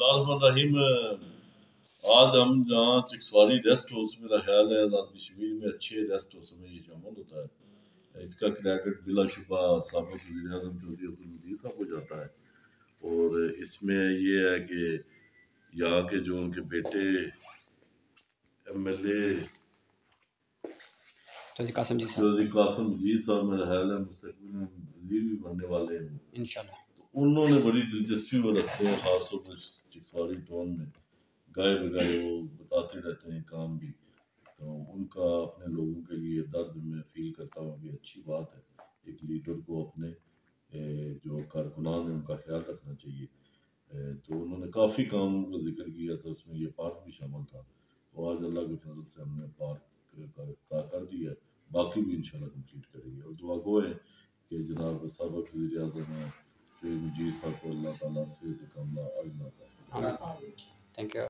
الرحمن الرحیم آج ہم جہاں چکسواری ریسٹ ہاؤس میرا خیال ہے آزاد کشمیر میں اچھے ریسٹ ہاؤس میں یہ شامل ہوتا ہے۔ اس کا کریڈٹ بلا شبہ سابق وزیر اعظم چودھری عبدالمجید صاحب کو جاتا ہے۔ اور اس میں یہ ہے کہ یہاں کے جو ان کے بیٹے M L A Qasim ji صاحب۔ قاسم مجید صاحب میرا خیال ہے مستقبل میں وزیر بھی بننے والے ہیں۔ انشاءاللہ۔ انہوں نے بڑی دلچسپی وہ رکھتے ہیں، خاص طور پر چکسواری ٹون میں۔ گائے بگائے وہ بتاتے رہتے ہیں کام بھی۔ تو ان کا اپنے لوگوں کے لیے درد میں فیل کرتا ہوں کہ اچھی بات ہے۔ ایک لیڈر کو اپنے جو کارکنان ہیں، ان کا خیال رکھنا چاہیے۔ تو انہوں نے کافی کام کا ذکر کیا تھا، اس میں یہ پارک بھی شامل تھا۔ تو آج اللہ کے فضل سے ہم نے پارک کا افتتاح کر دیا ہے۔ باقی بھی انشاءاللہ کمپلیٹ کریں گے۔ اور دعا گو ہے کہ جناب سابق وزیر اعظم ہیں کہ مجید